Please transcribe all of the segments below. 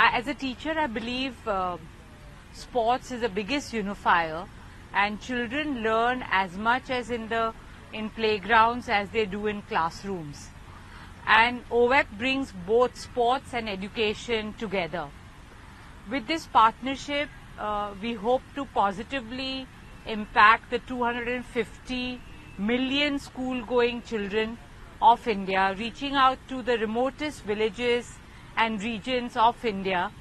I, as a teacher, I believe uh, sports is the biggest unifier, and children learn as much as in the in playgrounds as they do in classrooms. And OVEP brings both sports and education together. With this partnership, uh, we hope to positively impact the 250 million school-going children of India, reaching out to the remotest villages and regions of India,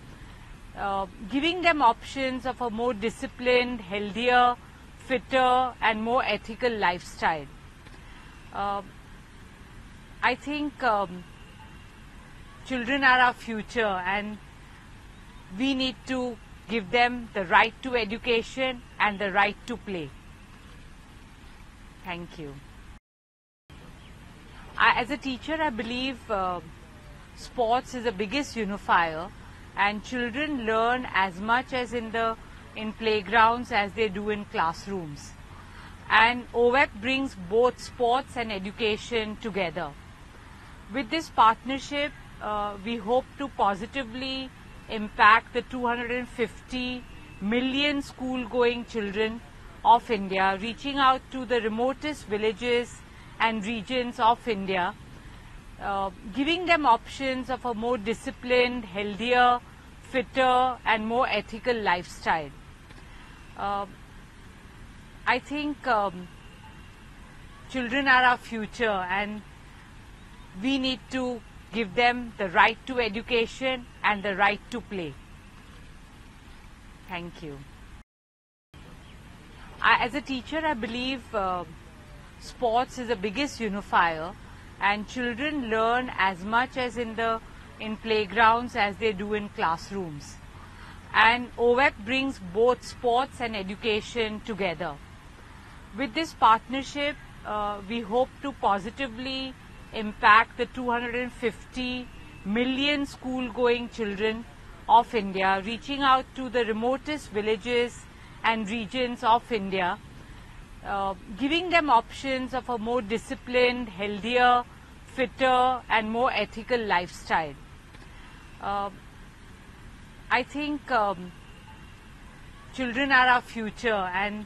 uh, giving them options of a more disciplined, healthier, fitter and more ethical lifestyle. Uh, I think um, children are our future and we need to give them the right to education and the right to play. Thank you. I, as a teacher, I believe uh, sports is the biggest unifier and children learn as much as in the in playgrounds as they do in classrooms. And OVEP brings both sports and education together. With this partnership, uh, we hope to positively impact the 250 million school-going children of India, reaching out to the remotest villages and regions of India, uh, giving them options of a more disciplined, healthier, fitter and more ethical lifestyle. Uh, I think um, children are our future and we need to give them the right to education and the right to play. Thank you. I, as a teacher, I believe uh, sports is the biggest unifier and children learn as much as in the in playgrounds as they do in classrooms. And OVEP brings both sports and education together. With this partnership, uh, we hope to positively impact the 250 million school-going children of India, reaching out to the remotest villages and regions of India, uh, giving them options of a more disciplined, healthier, fitter and more ethical lifestyle. Uh, I think um, children are our future and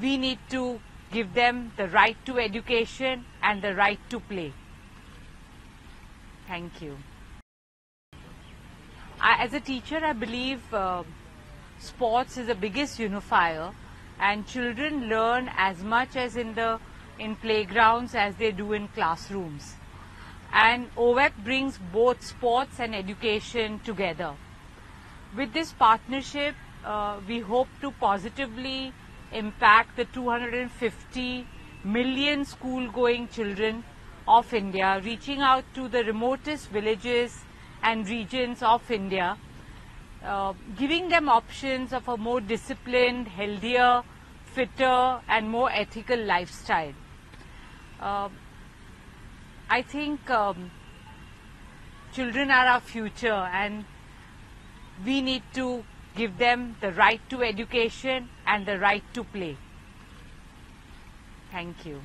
we need to give them the right to education and the right to play. Thank you. I, as a teacher, I believe uh, sports is the biggest unifier and children learn as much as in the in playgrounds as they do in classrooms. And OVEP brings both sports and education together. With this partnership, uh, we hope to positively impact the 250 million school-going children of India, reaching out to the remotest villages and regions of India, uh, giving them options of a more disciplined, healthier, fitter and more ethical lifestyle. Uh, I think um, children are our future and we need to give them the right to education and the right to play. Thank you.